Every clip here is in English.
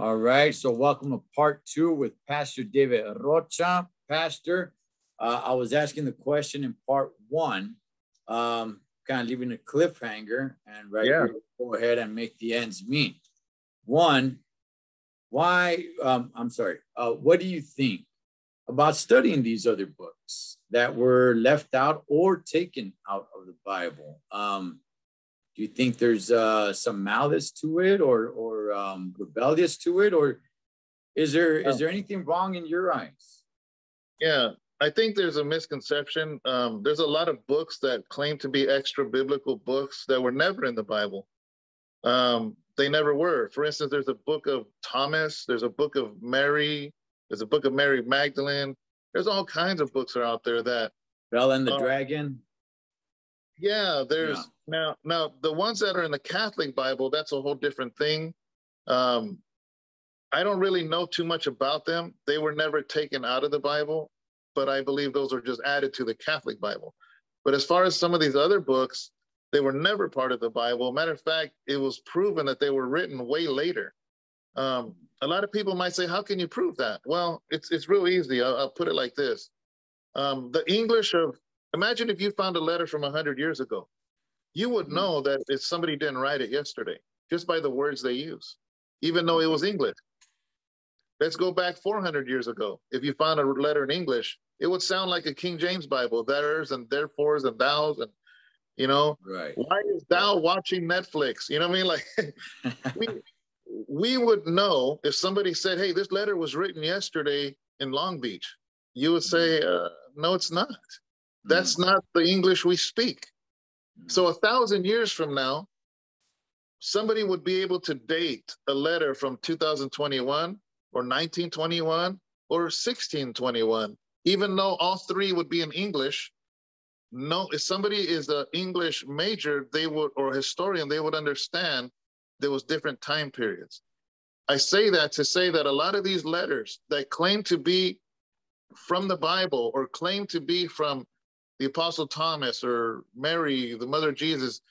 All right. So, welcome to part two with Pastor David Rocha. Pastor, uh, I was asking the question in part one, um, kind of leaving a cliffhanger, and right Yeah. here, go ahead and make the ends meet. One, why? Um, I'm sorry. Uh, what do you think about studying these other books that were left out or taken out of the Bible? Um, do you think there's uh, some malice to it, or or um, rebellious to it, or is there is there anything wrong in your eyes? Yeah, I think there's a misconception. Um, there's a lot of books that claim to be extra biblical books that were never in the Bible. Um, they never were. For instance, there's a book of Thomas, there's a book of Mary, there's a book of Mary Magdalene. There's all kinds of books are out there that, Bel and the Oh. Dragon. Yeah, there's Yeah. now now the ones that are in the Catholic Bible, that's a whole different thing. Um, I don't really know too much about them. They were never taken out of the Bible, but I believe those are just added to the Catholic Bible. But as far as some of these other books, they were never part of the Bible. Matter of fact, it was proven that they were written way later. Um, a lot of people might say, "How can you prove that?" Well, it's it's real easy. I'll, I'll put it like this: um, the English of imagine if you found a letter from hundred years ago, you would Mhm. know that if somebody didn't write it yesterday just by the words they use, even though it was English. Let's go back 400 years ago. If you found a letter in English, it would sound like a King James Bible, there's and therefores and thous and you know, Right. why is thou watching Netflix? You know what I mean? Like we we would know if somebody said, "Hey, this letter was written yesterday in Long Beach." You would say, uh, "No, it's not. That's not the English we speak." Mm. So a thousand years from now, somebody would be able to date a letter from 2021 or 1921 or 1621, even though all three would be in English. No, if somebody is an English major, they would, or a historian, they would understand there was different time periods. I say that to say that a lot of these letters that claim to be from the Bible or claim to be from the Apostle Thomas or Mary, the mother of Jesus,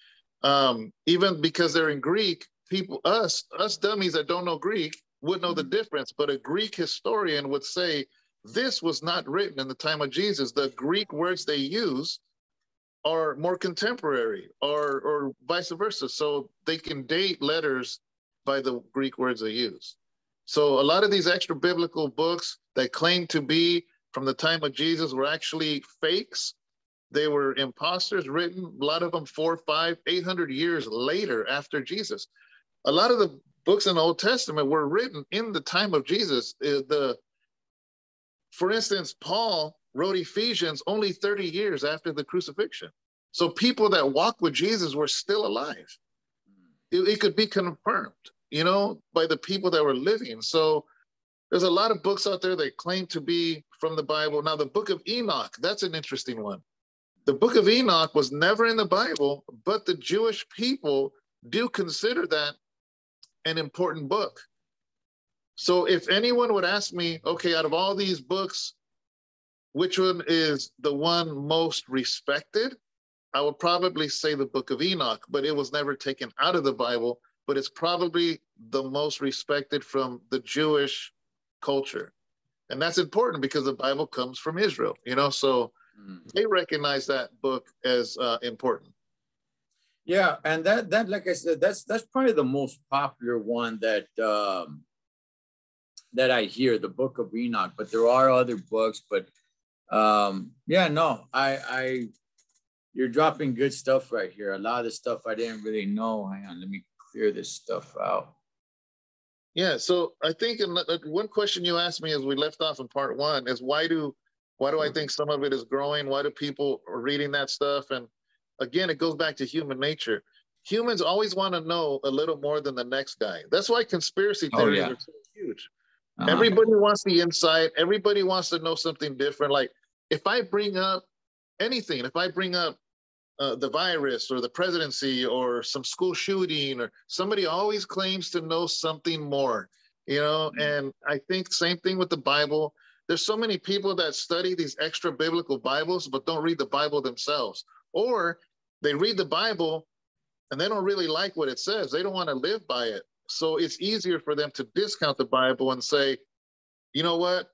um, even because they're in Greek, people, us, us dummies that don't know Greek would know the Mhm. difference. But a Greek historian would say this was not written in the time of Jesus. The Greek words they use are more contemporary or or vice versa. So they can date letters by the Greek words they use. So a lot of these extra biblical books that claim to be from the time of Jesus were actually fakes. They were imposters written, a lot of them four, five, eight hundred years later after Jesus. A lot of the books in the Old Testament were written in the time of Jesus. Uh, The, for instance, Paul wrote Ephesians only 30 years after the crucifixion. So people that walked with Jesus were still alive. It, it could be confirmed, you know, by the people that were living. So there's a lot of books out there that claim to be from the Bible. Now, the book of Enoch, that's an interesting one. The book of Enoch was never in the Bible, but the Jewish people do consider that an important book. So if anyone would ask me, okay, out of all these books, which one is the one most respected? I would probably say the book of Enoch, but it was never taken out of the Bible, but it's probably the most respected from the Jewish culture. And that's important because the Bible comes from Israel, you know, so Mm. they recognize that book as uh, important. Yeah, and that that like I said, that's that's probably the most popular one that um that I hear, the Book of Enoch. But there are other books, but um yeah, no, I I you're dropping good stuff right here. A lot of the stuff I didn't really know. Hang on, let me clear this stuff out. Yeah, so I think in, one question you asked me as we left off in part one is why do why do I think some of it is growing? Why do people are reading that stuff? And again, it goes back to human nature. Humans always want to know a little more than the next guy. That's why conspiracy Oh, theories yeah. are so huge. Uh-huh. Everybody wants the insight. Everybody wants to know something different. Like if I bring up anything, if I bring up uh, the virus or the presidency or some school shooting or somebody always claims to know something more, you know. Mhm. And I think same thing with the Bible. There's so many people that study these extra biblical Bibles but don't read the Bible themselves, or they read the Bible and they don't really like what it says. They don't want to live by it. So it's easier for them to discount the Bible and say, you know what?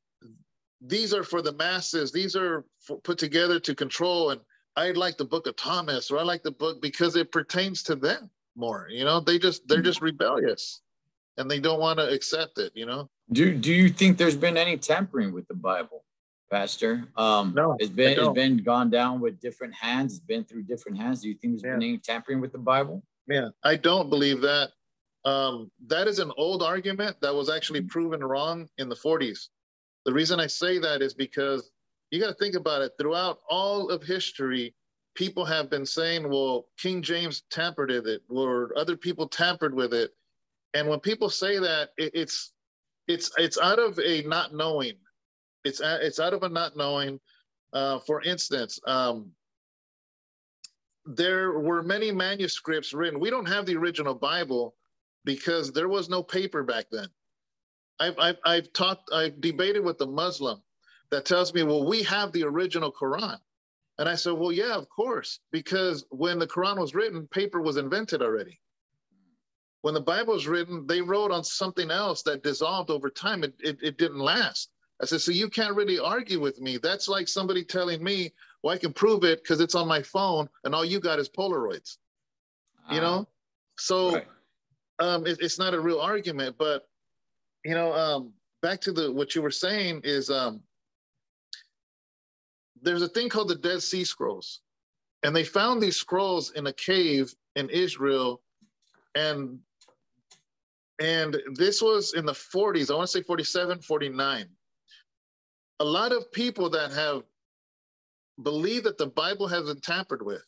These are for the masses. These are for, put together to control. And I like the book of Thomas, or I like the book because it pertains to them more. You know, they just they're mm-hmm. just rebellious, and they don't want to accept it. You know. Do Do you think there's been any tampering with the Bible? Pastor. Um, no, it's been it's been gone down with different hands. It's been through different hands. Do you think there's yeah. been any tampering with the Bible? Yeah, I don't believe that. Um, that is an old argument that was actually proven wrong in the 40s. The reason I say that is because you got to think about it. Throughout all of history, people have been saying, "Well, King James tampered with it," or other people tampered with it. And when people say that, it, it's it's it's out of a not knowing it's it's out of a not knowing. Uh, for instance, um, there were many manuscripts written. We don't have the original Bible because there was no paper back then. I've, I've, I've talked, I've debated with a Muslim that tells me, well, we have the original Quran. And I said, well, yeah, of course, because when the Quran was written, paper was invented already. When the Bible was written, they wrote on something else that dissolved over time. It, it, it didn't last. I said, so you can't really argue with me. That's like somebody telling me, well, I can prove it because it's on my phone and all you got is Polaroids. You know? Ah, so right. um, it, it's not a real argument, but you know, um, back to the what you were saying is um, there's a thing called the Dead Sea Scrolls. And they found these scrolls in a cave in Israel. And and this was in the 40s, I want to say 47, 49 a lot of people that have believed that the Bible has been tampered with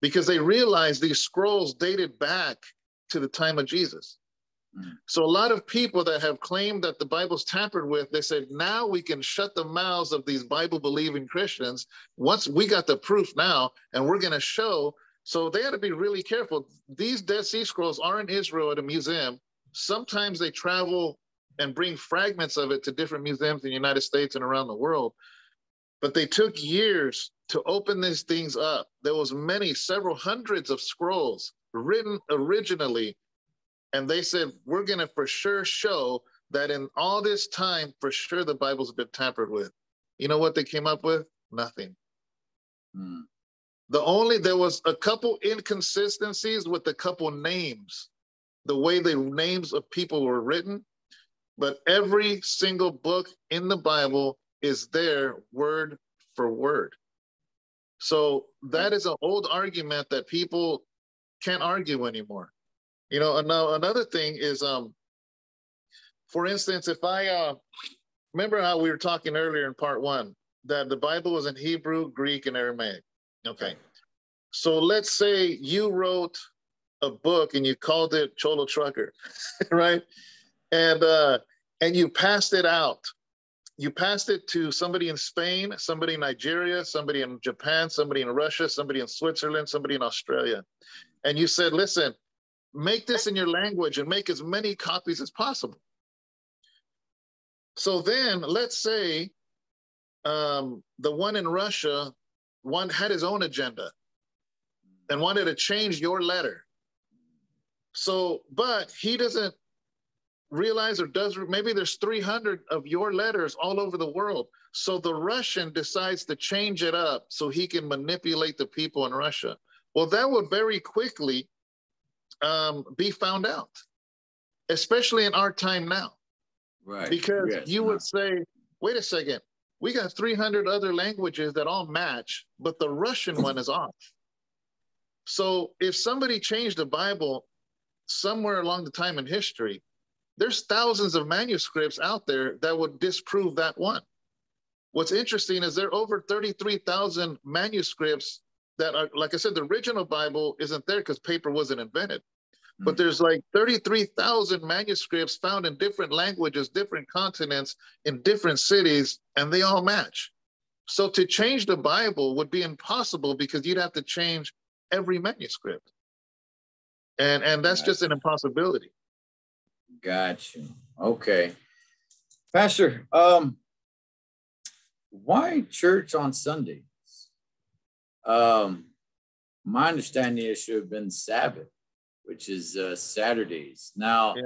because they realize these scrolls dated back to the time of Jesus. Mm. So a lot of people that have claimed that the Bible's tampered with, they said, now we can shut the mouths of these Bible believing Christians. Once we got the proof now, and we're going to show. So they had to be really careful. These Dead Sea Scrolls are in Israel at a museum. Sometimes they travel and bring fragments of it to different museums in the United States and around the world. But they took years to open these things up. There was many, several hundreds of scrolls written originally. And they said, we're going to for sure show that in all this time, for sure the Bible's been tampered with. You know what they came up with? Nothing. Hmm. The only, there was a couple inconsistencies with a couple names, the way the names of people were written but every single book in the Bible is there word for word. So that is an old argument that people can't argue anymore. You know, another thing is, um, for instance, if I uh, remember how we were talking earlier in part one that the Bible was in Hebrew, Greek, and Aramaic. Okay. So let's say you wrote a book and you called it Cholo Trucker, right? and uh, and you passed it out. You passed it to somebody in Spain, somebody in Nigeria, somebody in Japan, somebody in Russia, somebody in Switzerland, somebody in Australia, and you said, "Listen, make this in your language and make as many copies as possible." So then, let's say um, the one in Russia, one had his own agenda and wanted to change your letter. So, but he doesn't realize or does maybe there's 300 of your letters all over the world. So the russian decides to change it up so he can manipulate the people in russia. Well that would very quickly um, be found out especially in our time now. Right. Because yes. you would say wait a second. We got 300 other languages that all match but the russian one is off. So if somebody changed the bible somewhere along the time in history there's thousands of manuscripts out there that would disprove that one. What's interesting is there are over 33,000 manuscripts that are, like I said, the original Bible isn't there because paper wasn't invented. Mm-hmm. But there's like 33,000 manuscripts found in different languages, different continents, in different cities, and they all match. So to change the Bible would be impossible because you'd have to change every manuscript. And, and that's just an impossibility. Got you. Okay. Pastor, um, why church on Sundays? Um, my understanding it should have been Sabbath. which is uh, Saturdays. Now, Yeah.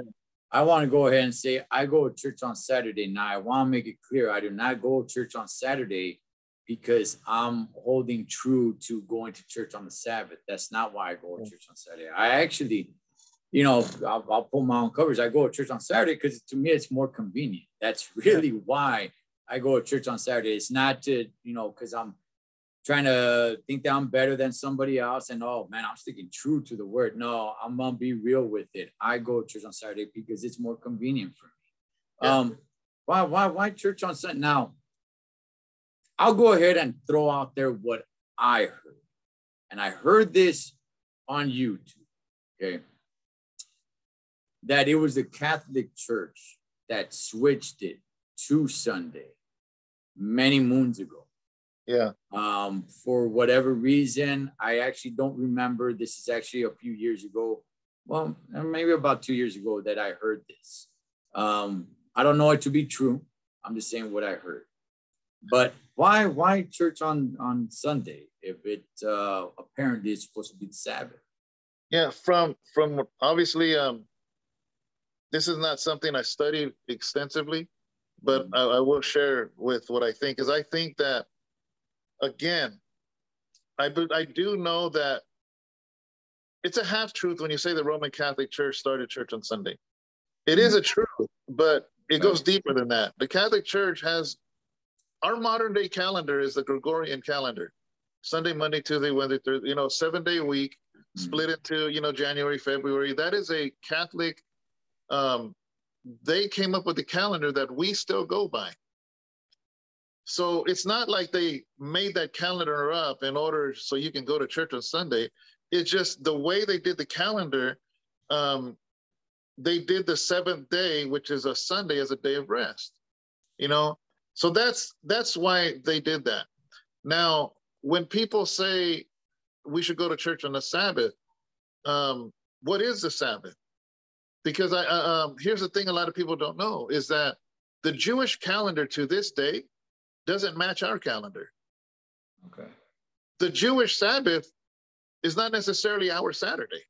I want to go ahead and say I go to church on Saturday. Now, I want to make it clear I do not go to church on Saturday because I'm holding true to going to church on the Sabbath. That's not why I go to church on Saturday. I actually, you know, I'll, I'll pull my own covers. I go to church on Saturday because to me it's more convenient. That's really why I go to church on Saturday. It's not to, you know, because I'm trying to think that I'm better than somebody else and oh man, I'm sticking true to the word. No, I'm gonna be real with it. I go to church on Saturday because it's more convenient for me. Yeah. Um, why, why, why church on Sunday? Now, I'll go ahead and throw out there what I heard. And I heard this on YouTube, okay? That it was the Catholic Church that switched it to Sunday many moons ago Yeah. um, for whatever reason. I actually don't remember. This is actually a few years ago. Well, maybe about two years ago that I heard this. Um, I don't know it to be true. I'm just saying what I heard. But why why church on on Sunday if it uh, apparently is supposed to be the Sabbath? Yeah, from from obviously um this is not something I studied extensively, but I, I will share with what I think is I think that again, I be- I do know that it's a half truth when you say the Roman Catholic Church started church on Sunday. It is a truth, but it goes deeper than that. The Catholic Church has our modern day calendar is the Gregorian calendar. Sunday, Monday, Tuesday, Wednesday, Thursday, you know, seven day week split into you know January, February. That is a Catholic. Um, they came up with the calendar that we still go by. So it's not like they made that calendar up in order so you can go to church on Sunday. It's just the way they did the calendar. Um, they did the seventh day, which is a Sunday, as a day of rest. You know, so that's that's why they did that. Now, when people say we should go to church on the Sabbath. Um, what is the Sabbath? Because I, uh, um, here's the thing: a lot of people don't know is that the Jewish calendar to this day doesn't match our calendar. Okay. The Jewish Sabbath is not necessarily our Saturday.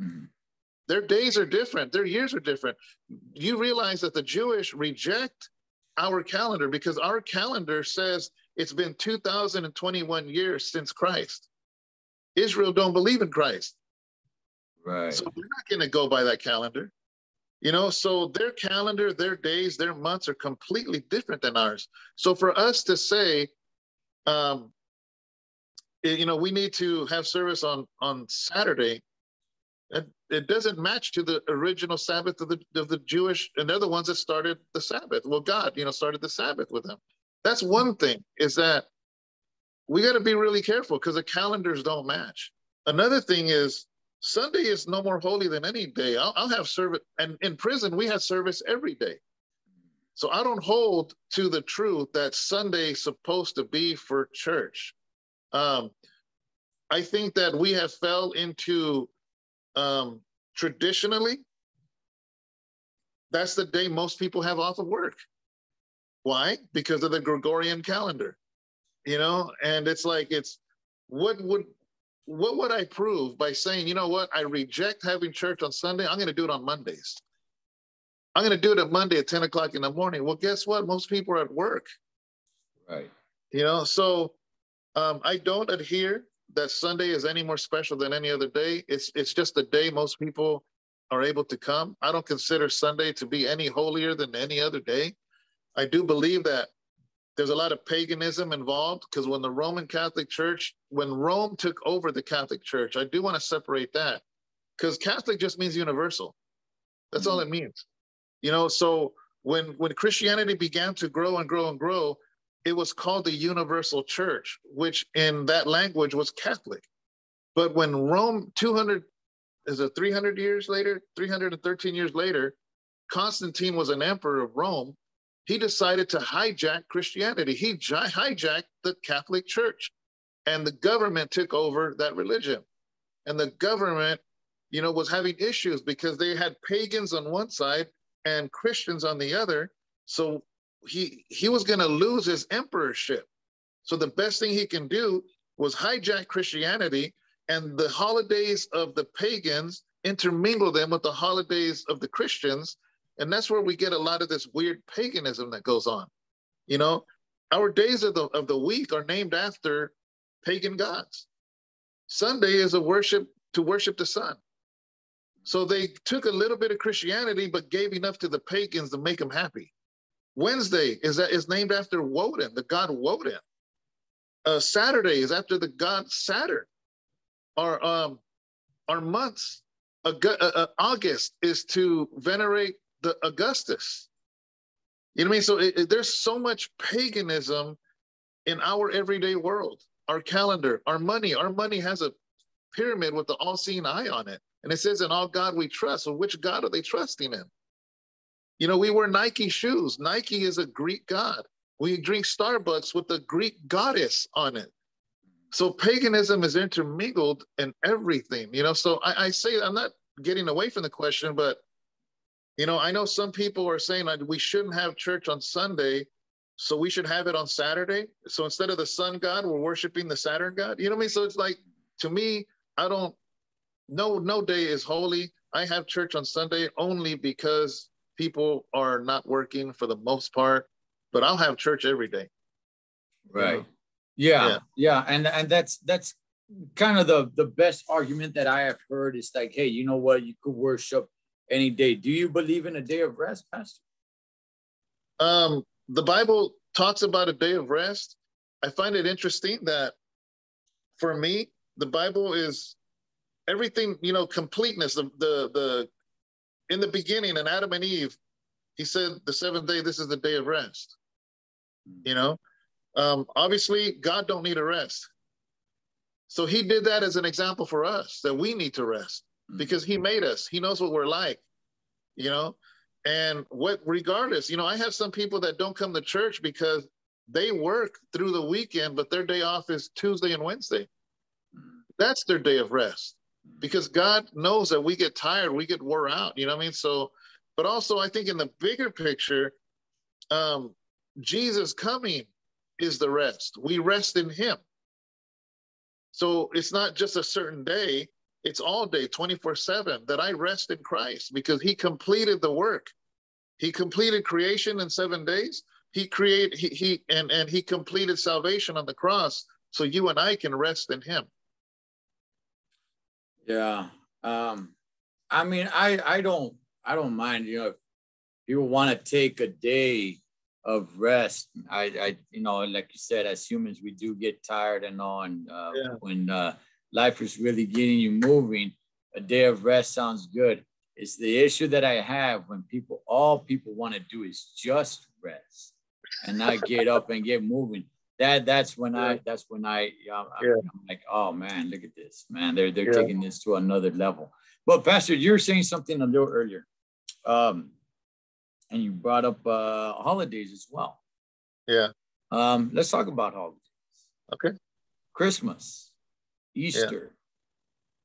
Mhm. Their days are different. Their years are different. You realize that the Jewish reject our calendar because our calendar says it's been 2021 years since Christ. Israel don't believe in Christ. Right. So they're not going to go by that calendar. You know, so their calendar, their days, their months are completely different than ours. So for us to say, um, eh, you know, we need to have service on on Saturday, it, it doesn't match to the original Sabbath of the of the Jewish, and they're the ones that started the Sabbath. Well, God, you know, started the Sabbath with them. That's one thing. Is that we got to be really careful because the calendars don't match. Another thing is Sunday is no more holy than any day. I'll, I'll have service, and in prison we had service every day. So I don't hold to the truth that Sunday is supposed to be for church. Um, I think that we have fell into um, traditionally. That's the day most people have off of work. Why? Because of the Gregorian calendar you know and it's like it's what would what would i prove by saying you know what i reject having church on sunday i'm going to do it on mondays i'm going to do it on monday at 10 o'clock in the morning well guess what most people are at work Right. you know so um, i don't adhere that sunday is any more special than any other day it's it's just a day most people are able to come i don't consider sunday to be any holier than any other day i do believe that there's a lot of paganism involved because when the Roman Catholic Church, when Rome took over the Catholic Church, I do want to separate that because Catholic just means universal. That's all mm-hmm. it means. You know, so when when Christianity began to grow and grow and grow, it was called the universal church, which in that language was Catholic. But when Rome 200 is it 300 years later, 313 years later, Constantine was an emperor of Rome he decided to hijack Christianity. He hijacked the Catholic Church, and the government took over that religion. And the government, you know, was having issues because they had pagans on one side and Christians on the other. So he he was going to lose his emperorship. So the best thing he can do was hijack Christianity and the holidays of the pagans intermingle them with the holidays of the Christians. And that's where we get a lot of this weird paganism that goes on. You know, our days of the of the week are named after pagan gods. Sunday is a worship to worship the sun. So they took a little bit of Christianity, but gave enough to the pagans to make them happy. Wednesday is that is named after Woden, the god Woden. Uh, Saturday is after the god Saturn. Our um, our months, uh, uh, August is to venerate the Augustus. You know what I mean? So it, it, there's so much paganism in our everyday world. Our calendar, our money, our money has a pyramid with the all-seeing eye on it. And it says, in all God we trust. So which God are they trusting in? You know, we wear Nike shoes. Nike is a Greek god. We drink Starbucks with the Greek goddess on it. So paganism is intermingled in everything, you know. So I, I say I'm not getting away from the question, but you know, I know some people are saying we shouldn't have church on Sunday, so we should have it on Saturday. So instead of the sun god, we're worshiping the Saturn god. You know what I mean? So it's like to me, I don't no no day is holy. I have church on Sunday only because people are not working for the most part, but I'll have church every day. Right. Yeah, yeah, yeah. And and that's that's kind of the the best argument that I have heard is like, hey, you know what? You could worship any day. Do you believe in a day of rest, Pastor? Um, the Bible talks about a day of rest. I find it interesting that for me, the Bible is everything, you know, completeness, the the the in the beginning in Adam and Eve, he said the seventh day, this is the day of rest. Mm. You know, um, obviously God don't need a rest. So he did that as an example for us that we need to rest mm. because he made us. He knows what we're like, you know. And what regardless, you know, I have some people that don't come to church because they work through the weekend, but their day off is Tuesday and Wednesday. Mm. That's their day of rest because God knows that we get tired, we get wore out, you know what I mean? So, but also I think in the bigger picture, um, Jesus coming is the rest. We rest in him. So it's not just a certain day, it's all day, 24 7, that I rest in Christ because he completed the work. He completed creation in seven days. He created, he, he and, and he completed salvation on the cross. So you and I can rest in him. Yeah. Um, I mean, I, I don't, I don't mind, you know, if people want to take a day of rest. I, I, you know, like you said, as humans, we do get tired and on uh, yeah. when, uh, life is really getting you moving, a day of rest sounds good. It's the issue that I have when people, all people want to do is just rest and not get up and get moving. That that's when I that's when I I'm, yeah. I'm like, oh man, look at this, man. They're they're yeah. taking this to another level. But Pastor, you're saying something a little earlier, um, and you brought up uh, holidays as well. Yeah. Um, let's talk about holidays. Okay. Christmas. Easter, yeah.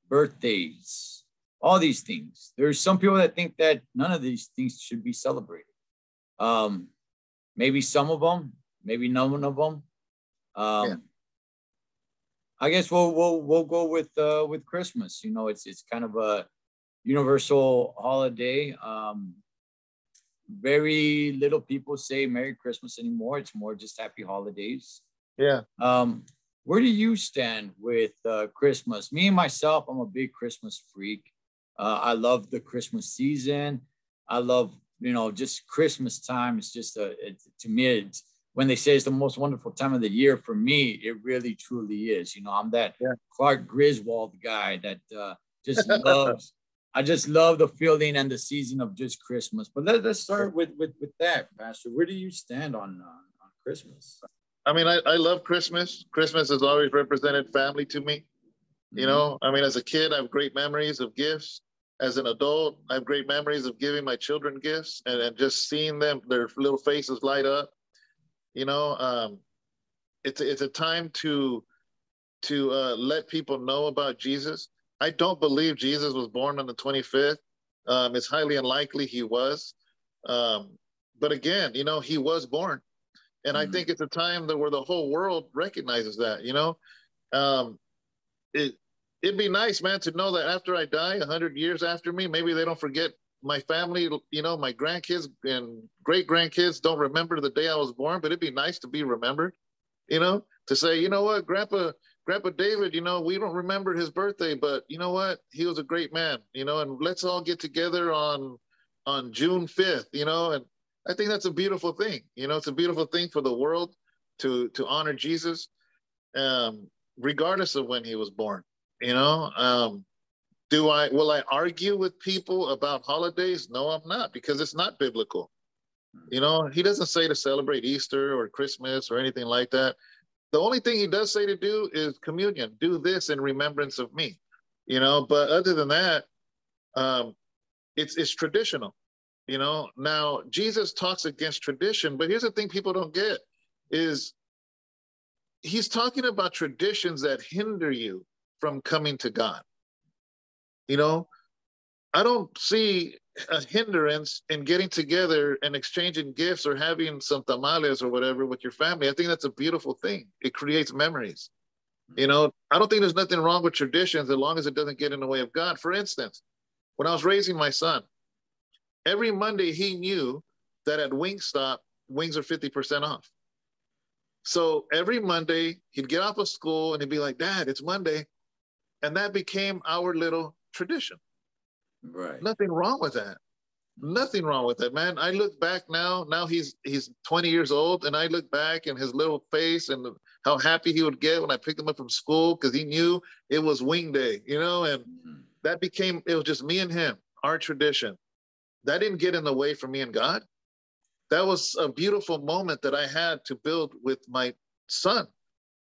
birthdays, all these things. There's some people that think that none of these things should be celebrated. Um, maybe some of them, maybe none of them. Um, yeah. I guess we'll we'll we'll go with uh, with Christmas. You know, it's it's kind of a universal holiday. Um, very little people say Merry Christmas anymore. It's more just Happy Holidays. Yeah. Um, where do you stand with uh, Christmas? Me and myself, I'm a big Christmas freak. Uh, I love the Christmas season. I love, you know, just Christmas time. It's just a, it, to me, it's, when they say it's the most wonderful time of the year, for me, it really truly is. You know, I'm that yeah. Clark Griswold guy that uh, just loves. I just love the feeling and the season of just Christmas. But let, us start with, with with that, Pastor. Where do you stand on uh, on Christmas? I mean, I, I love Christmas. Christmas has always represented family to me. You mm-hmm. know, I mean, as a kid, I have great memories of gifts. As an adult, I have great memories of giving my children gifts and, and just seeing them, their little faces light up. You know, um, it's it's a time to to uh, let people know about Jesus. I don't believe Jesus was born on the 25th. Um, it's highly unlikely he was. Um, but again, you know, he was born and mm-hmm. I think it's a time that where the whole world recognizes that, you know, um, it it'd be nice, man, to know that after I die, a hundred years after me, maybe they don't forget my family. You know, my grandkids and great grandkids don't remember the day I was born, but it'd be nice to be remembered. You know, to say, you know what, Grandpa, Grandpa David, you know, we don't remember his birthday, but you know what, he was a great man. You know, and let's all get together on on June fifth. You know, and I think that's a beautiful thing. You know, it's a beautiful thing for the world to to honor Jesus, um, regardless of when he was born. You know, um, do I will I argue with people about holidays? No, I'm not because it's not biblical. You know, he doesn't say to celebrate Easter or Christmas or anything like that. The only thing he does say to do is communion. Do this in remembrance of me. You know, but other than that, um, it's it's traditional. You know, now Jesus talks against tradition, but here's the thing people don't get is he's talking about traditions that hinder you from coming to God. You know, I don't see a hindrance in getting together and exchanging gifts or having some tamales or whatever with your family. I think that's a beautiful thing. It creates memories. You mm-hmm. know, I don't think there's nothing wrong with traditions as long as it doesn't get in the way of God. For instance, when I was raising my son, every Monday he knew that at Wingstop, wings are 50% off. So every Monday he'd get off of school and he'd be like, Dad, it's Monday. And that became our little tradition. Right. Nothing wrong with that. Nothing wrong with it, man. I look back now. Now he's he's 20 years old, and I look back and his little face and how happy he would get when I picked him up from school because he knew it was wing day, you know. And mm-hmm. that became it was just me and him, our tradition that didn't get in the way for me and God. That was a beautiful moment that I had to build with my son.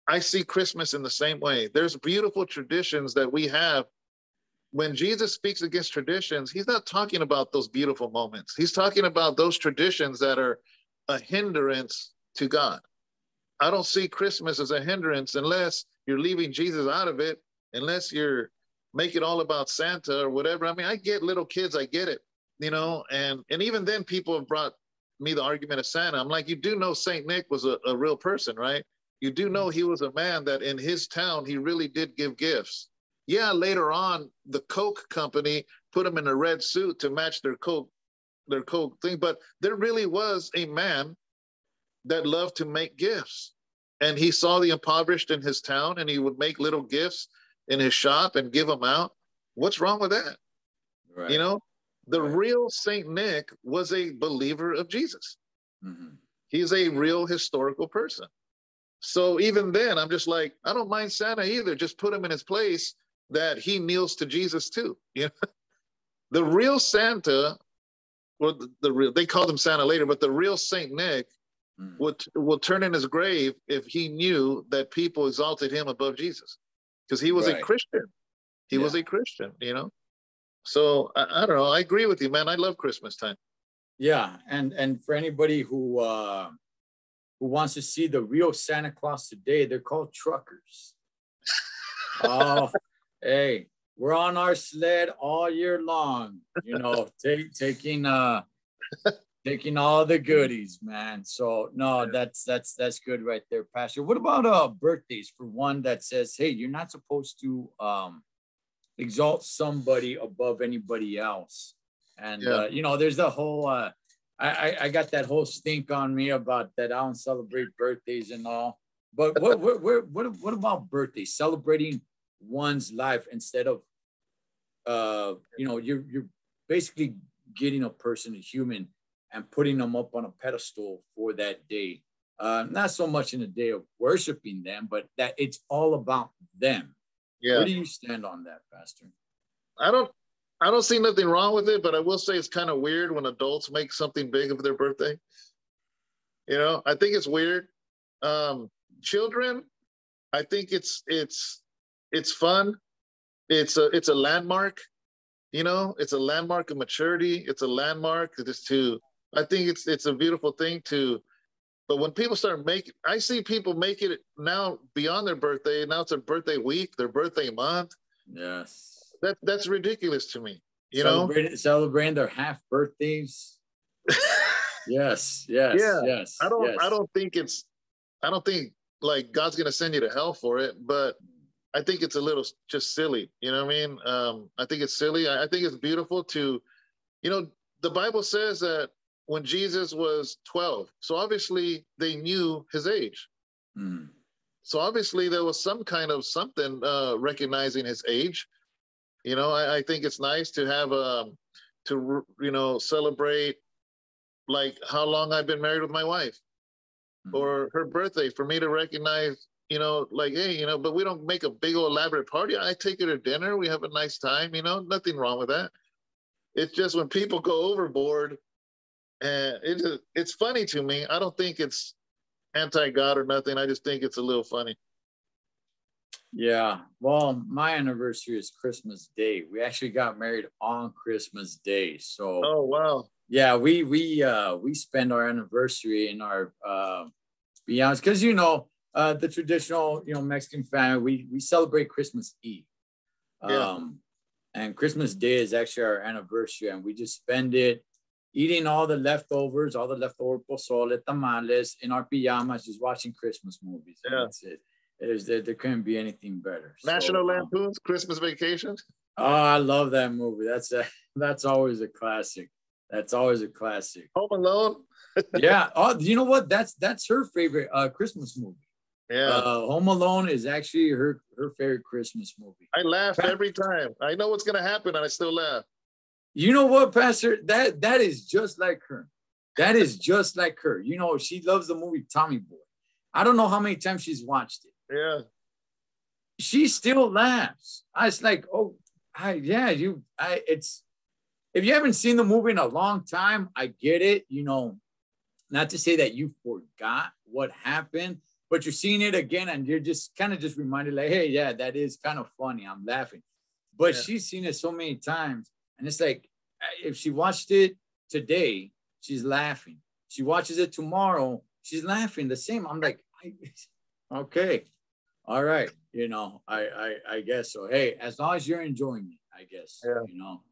I see Christmas in the same way. There's beautiful traditions that we have. When Jesus speaks against traditions, he's not talking about those beautiful moments. He's talking about those traditions that are a hindrance to God. I don't see Christmas as a hindrance unless you're leaving Jesus out of it, unless you're make it all about Santa or whatever. I mean, I get little kids, I get it you know, and and even then people have brought me the argument of Santa. I'm like, you do know Saint Nick was a, a real person, right? You do know he was a man that in his town he really did give gifts. Yeah, later on the Coke company put him in a red suit to match their Coke their Coke thing, but there really was a man that loved to make gifts. And he saw the impoverished in his town and he would make little gifts in his shop and give them out. What's wrong with that? Right. You know, the right. real Saint Nick was a believer of Jesus. Mm-hmm. He's a real historical person. So even then, I'm just like, I don't mind Santa either. Just put him in his place that he kneels to Jesus too. You know? the real Santa, well, the, the real they called him Santa later, but the real Saint Nick mm. would will turn in his grave if he knew that people exalted him above Jesus, because he was right. a Christian. He yeah. was a Christian, you know. So I, I, don't know. I agree with you, man. I love Christmas time. Yeah, and and for anybody who uh, who wants to see the real Santa Claus today, they're called truckers. oh, hey, we're on our sled all year long. You know, take, taking uh taking all the goodies, man. So no, that's that's that's good right there, Pastor. What about uh birthdays for one that says, hey, you're not supposed to um exalt somebody above anybody else. And yeah. uh, you know, there's the whole uh, I, I got that whole stink on me about that I don't celebrate birthdays and all. But what what what what, what about birthdays? Celebrating one's life instead of uh you know you're you're basically getting a person a human and putting them up on a pedestal for that day uh not so much in the day of worshiping them but that it's all about them yeah. Where do you stand on that, Pastor? I don't I don't see nothing wrong with it, but I will say it's kind of weird when adults make something big of their birthday. You know, I think it's weird. Um, children, I think it's it's it's fun. It's a it's a landmark. You know, it's a landmark of maturity. It's a landmark. It's to I think it's it's a beautiful thing to but when people start making, I see people make it now beyond their birthday. Now it's their birthday week, their birthday month. Yes. That that's ridiculous to me. You celebrating, know, celebrating their half birthdays. yes, yes, yeah. yes. I don't. Yes. I don't think it's. I don't think like God's gonna send you to hell for it. But I think it's a little just silly. You know what I mean? Um, I think it's silly. I, I think it's beautiful to, you know, the Bible says that when Jesus was 12, so obviously they knew his age. Mm. So obviously there was some kind of something uh, recognizing his age. You know, I, I think it's nice to have um to you know celebrate like how long I've been married with my wife Mhm. or her birthday for me to recognize, you know, like, hey, you know, but we don't make a big old elaborate party. I take her to dinner. We have a nice time, you know, nothing wrong with that. It's just when people go overboard and it is, it's funny to me. I don't think it's anti-God or nothing. I just think it's a little funny. Yeah. Well, my anniversary is Christmas Day. We actually got married on Christmas Day. So Oh, wow. yeah, we we uh we spend our anniversary in our uh be honest, because you know, uh the traditional, you know, Mexican family, we we celebrate Christmas Eve. Yeah. Um and Christmas Day is actually our anniversary, and we just spend it eating all the leftovers, all the leftover pozole, tamales in our pajamas, just watching Christmas movies. Yeah. That's it. There's, there, there couldn't be anything better. So, National um, Lampoon's Christmas Vacation. Oh, I love that movie. That's a that's always a classic. That's always a classic. Home Alone. Yeah. Oh, you know what? That's that's her favorite uh Christmas movie. Yeah. Uh Home Alone is actually her her favorite Christmas movie. I laugh every time. I know what's gonna happen, and I still laugh. You know what, Pastor? That that is just like her. That is just like her. You know, she loves the movie Tommy Boy. I don't know how many times she's watched it. Yeah. she still laughs. I was like, oh, I yeah, you I it's if you haven't seen the movie in a long time, I get it, you know, not to say that you forgot what happened, but you're seeing it again and you're just kind of just reminded, like, hey, yeah, that is kind of funny. I'm laughing. But Yeah. she's seen it so many times, and it's like if she watched it today, she's laughing. She watches it tomorrow, she's laughing the same. I'm like, I, okay, all right, you know, I, I I guess so. Hey, as long as you're enjoying it, I guess, Yeah. you know.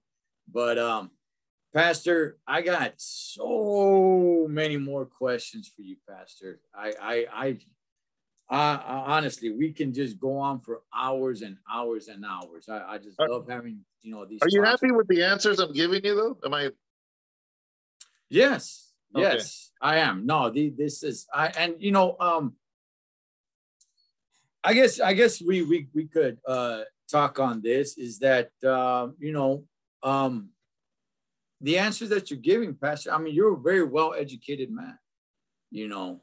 But um, Pastor, I got so many more questions for you, Pastor. I I I. Uh, honestly, we can just go on for hours and hours and hours. I, I just Are- love having you know these. Are you happy with the answers I'm giving you, though? Am I? Yes, Okay. yes, I am. No, the, this is I and you know, um I guess I guess we we we could uh talk on this is that um, you know, um the answers that you're giving, Pastor, I mean, you're a very well educated man, you know,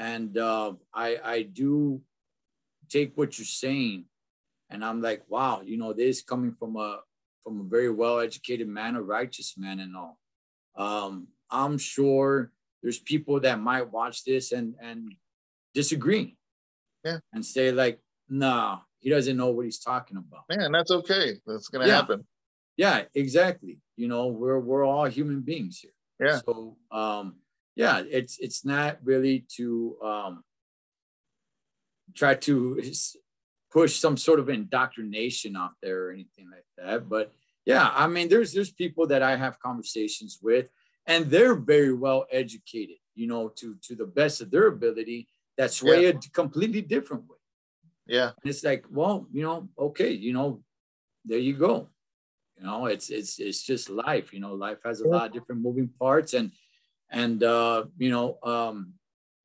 and uh, I I do take what you're saying, and I'm like, wow, you know, this coming from a from a very well educated man, a righteous man, and all. Um, I'm sure there's people that might watch this and and disagree, Yeah. and say like, nah, he doesn't know what he's talking about. Man, that's okay. That's gonna Yeah. happen. Yeah, exactly. You know, we're we're all human beings here. Yeah. So um, yeah, it's it's not really to um try to push some sort of indoctrination out there or anything like that. But yeah, I mean, there's there's people that I have conversations with, and they're very well educated. You know, to to the best of their ability. That sway a completely different way. Yeah. And it's like, well, you know, okay, you know, there you go. You know, it's it's it's just life. You know, life has a lot of different moving parts, and and uh, you know, um,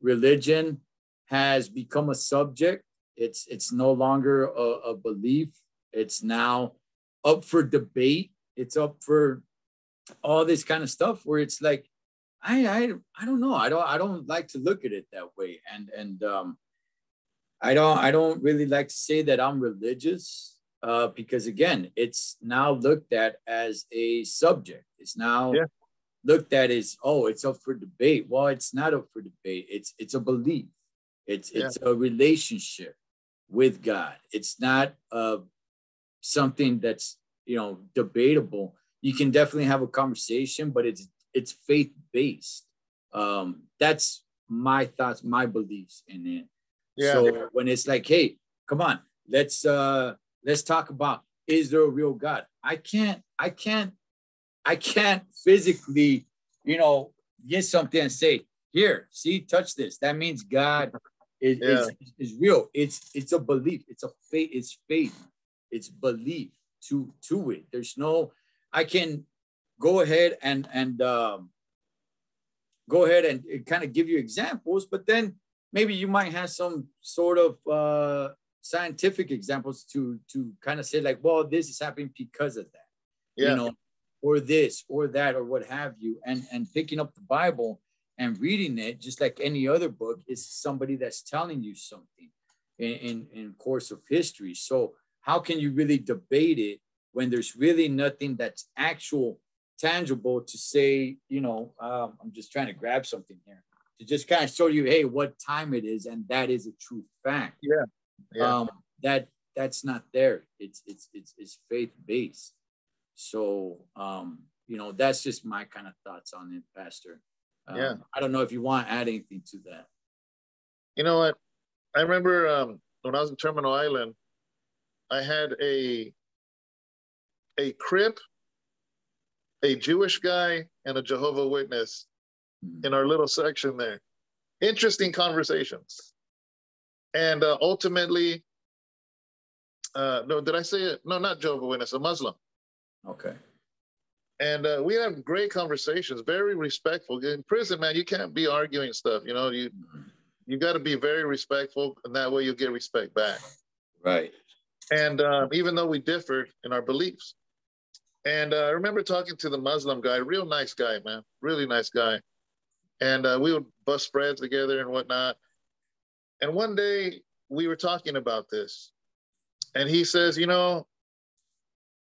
religion has become a subject. It's it's no longer a, a belief. It's now up for debate. It's up for all this kind of stuff where it's like, I I I don't know. I don't I don't like to look at it that way. And and um, I don't I don't really like to say that I'm religious uh, because again, it's now looked at as a subject. It's now Yeah. Looked at as oh, it's up for debate. Well, it's not up for debate. It's it's a belief. It's Yeah. it's a relationship with God. It's not uh, something that's you know debatable. You can definitely have a conversation, but it's it's faith based. Um, that's my thoughts, my beliefs in it. Yeah. So when it's like, hey, come on, let's uh let's talk about is there a real God? I can't, I can't, I can't physically, you know, get something and say, here, see, touch this. That means God is, yeah. it's, it's real. It's it's a belief. It's a faith. It's faith. It's belief to to it. There's no. I can go ahead and and um, go ahead and kind of give you examples, but then maybe you might have some sort of uh, scientific examples to to kind of say like, well, this is happening because of that, yeah. you know, or this or that or what have you, and and picking up the Bible and reading it just like any other book is somebody that's telling you something in, in, in course of history. So how can you really debate it when there's really nothing that's actual tangible to say you know um, i'm just trying to grab something here to just kind of show you hey what time it is and that is a true fact. Yeah, yeah. um that that's not there. It's it's it's, it's faith based so um you know that's just my kind of thoughts on it pastor um, yeah. I don't know if you want to add anything to that. You know what? I remember um, when I was in Terminal Island, I had a a crip, a Jewish guy, and a Jehovah Witness mm-hmm. in our little section there. Interesting conversations, and uh, ultimately, uh, no, did I say it? No, not Jehovah Witness, a Muslim. Okay. And uh, we have great conversations very respectful. In prison man you can't be arguing stuff you know you you got to be very respectful and that way you'll get respect back. Right. And um, even though we differed in our beliefs. And uh, i remember talking to the muslim guy real nice guy man really nice guy. And uh, we would bust spreads together and whatnot. And one day we were talking about this. And he says you know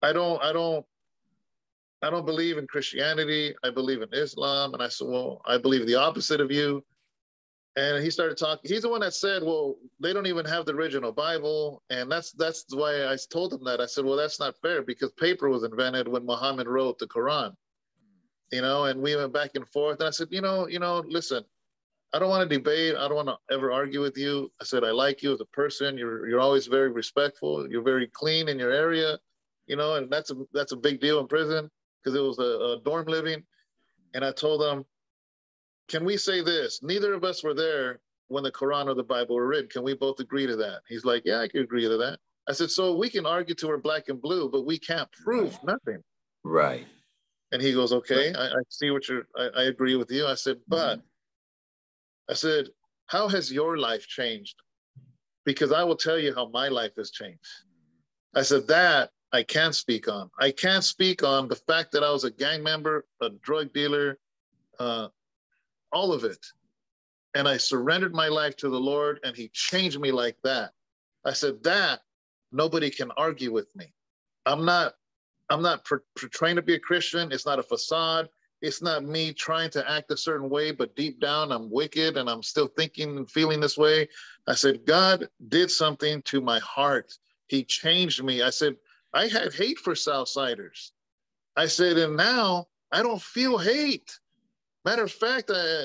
i don't i don't I don't believe in Christianity. I believe in Islam. And I said, Well, I believe the opposite of you. And he started talking. He's the one that said, Well, they don't even have the original Bible. And that's that's why I told him that. I said, Well, that's not fair because paper was invented when Muhammad wrote the Quran. You know, and we went back and forth. And I said, you know, you know, listen, I don't want to debate. I don't want to ever argue with you. I said, I like you as a person. You're you're always very respectful. You're very clean in your area, you know, and that's a that's a big deal in prison because it was a, a dorm living. And I told them, can we say this? Neither of us were there when the Quran or the Bible were written. Can we both agree to that? He's like, yeah, I can agree to that. I said, so we can argue to we're black and blue, but we can't prove nothing. Right. And he goes, okay, I, I, see what you're, I, I, agree with you. I said, but mm-hmm. I said, how has your life changed? Because I will tell you how my life has changed. I said, that I can't speak on. I can't speak on the fact that I was a gang member, a drug dealer, uh, all of it. And I surrendered my life to the Lord and He changed me like that. I said, that nobody can argue with me. I'm not, I'm not trying to be a Christian. It's not a facade. It's not me trying to act a certain way, but deep down I'm wicked and I'm still thinking and feeling this way. I said, God did something to my heart. He changed me. I said, I had hate for Southsiders. I said, and now I don't feel hate. Matter of fact, I,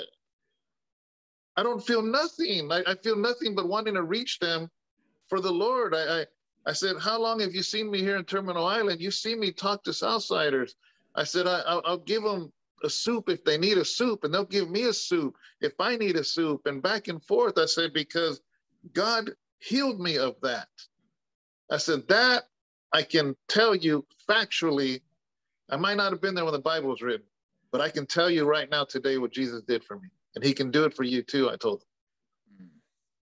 I don't feel nothing. I, I feel nothing but wanting to reach them for the Lord. I, I, I said, how long have you seen me here in Terminal Island? You see me talk to Southsiders. I said, I, I'll, I'll give them a soup if they need a soup, and they'll give me a soup if I need a soup, and back and forth. I said, because God healed me of that. I said, that I can tell you factually, I might not have been there when the Bible was written, but I can tell you right now today what Jesus did for me. And he can do it for you too, I told him.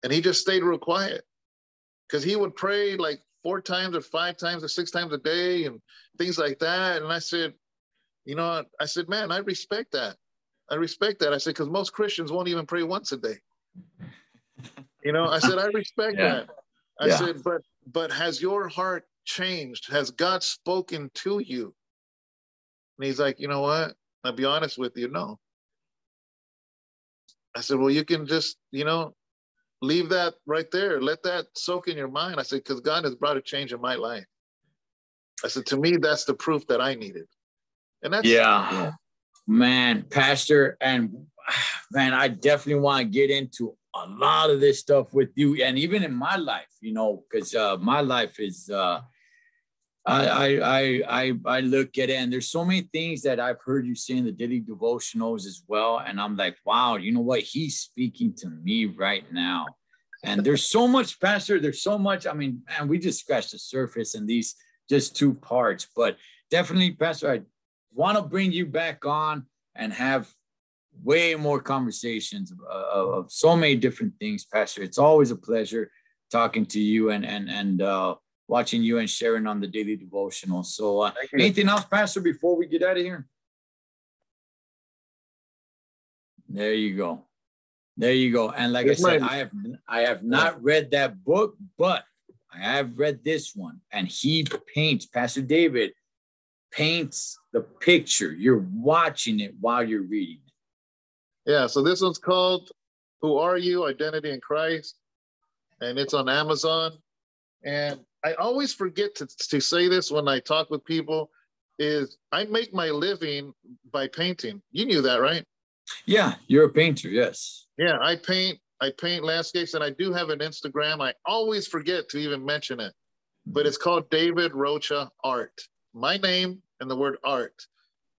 And he just stayed real quiet because he would pray like four times or five times or six times a day and things like that. And I said, you know, I said, man, I respect that. I respect that. I said, because most Christians won't even pray once a day. You know, I said, I respect yeah. that. I yeah. said, but but has your heart changed? Has God spoken to you? And he's like, you know what? I'll be honest with you, no. I said, well, you can just, you know, leave that right there. Let that soak in your mind. I said, because God has brought a change in my life. I said, to me, that's the proof that I needed. And that's yeah, yeah. man, Pastor, and man, I definitely want to get into a lot of this stuff with you, and even in my life, you know, because uh, my life is uh, I, I I I look at it and there's so many things that I've heard you say in the daily devotionals as well. And I'm like, wow, you know what? He's speaking to me right now. and there's so much, Pastor. There's so much. I mean, man, we just scratched the surface in these just two parts, but definitely, Pastor, I want to bring you back on and have way more conversations of, of, so many different things, Pastor. It's always a pleasure talking to you and and and uh, watching you and sharing on the daily devotional. So, uh, anything else, Pastor, before we get out of here? There you go. There you go. And like I said, my... I have I have not read that book, but I have read this one. And he paints, Pastor David paints the picture. You're watching it while you're reading it. Yeah, so this one's called Who Are You? Identity in Christ. And it's on Amazon. And I always forget to, to say this when I talk with people is I make my living by painting. You knew that, right? Yeah, you're a painter, yes. Yeah, I paint I paint landscapes and I do have an Instagram. I always forget to even mention it. But it's called David Rocha Art. My name and the word art.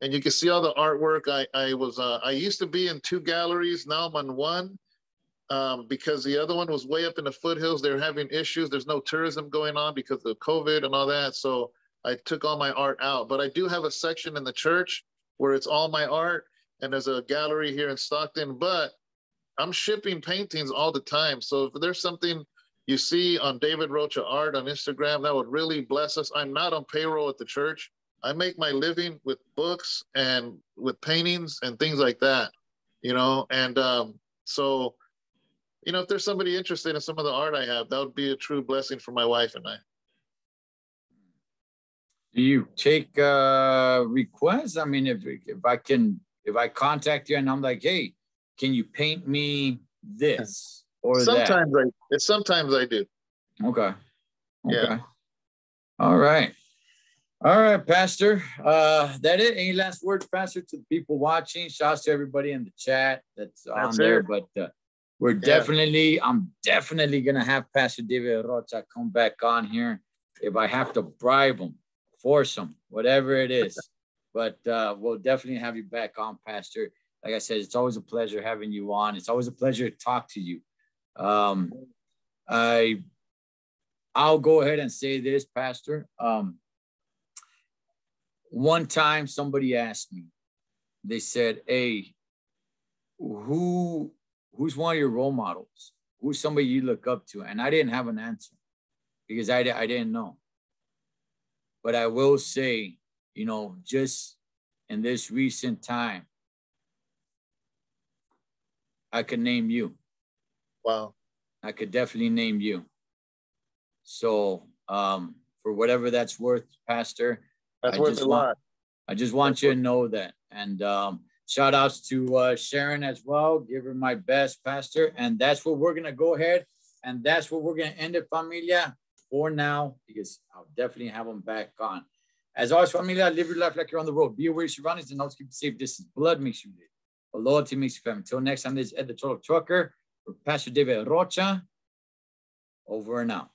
And you can see all the artwork. I, I was uh, I used to be in two galleries. Now I'm on one um, because the other one was way up in the foothills. They're having issues. There's no tourism going on because of COVID and all that. So I took all my art out. But I do have a section in the church where it's all my art and there's a gallery here in Stockton, but I'm shipping paintings all the time. So if there's something you see on David Rocha Art on Instagram, that would really bless us. I'm not on payroll at the church. I make my living with books and with paintings and things like that, you know. And um, so, you know, if there's somebody interested in some of the art I have, that would be a true blessing for my wife and I. Do you take uh, requests? I mean, if if I can if I contact you and I'm like, hey, can you paint me this or sometimes that? I sometimes I do. Okay. Okay. Yeah. All right. All right, Pastor. Uh, that it. Any last words, Pastor, to the people watching? Shouts to everybody in the chat that's, that's on there. But uh, we're yeah. definitely, I'm definitely gonna have Pastor David Rocha come back on here if I have to bribe him, force him, whatever it is. But uh, we'll definitely have you back on, Pastor. Like I said, it's always a pleasure having you on. It's always a pleasure to talk to you. Um, I, I'll go ahead and say this, Pastor. Um, one time, somebody asked me. They said, "Hey, who who's one of your role models? Who's somebody you look up to?" And I didn't have an answer because I I didn't know. But I will say you know, just in this recent time, I could name you. Wow. I could definitely name you. So, um, for whatever that's worth, Pastor, that's I worth a want, lot. I just want that's you worth- to know that. And um, shout outs to uh, Sharon as well. Give her my best, Pastor. And that's what we're going to go ahead. And that's what we're going to end it, familia, for now, because I'll definitely have them back on. As always, familia, live your life like you're on the road. Be aware of your surroundings and always keep safe distance. Blood makes you live. But loyalty makes you family. Until next time, this is Ed the Cholo Trucker for Pastor David Rocha. Over and out.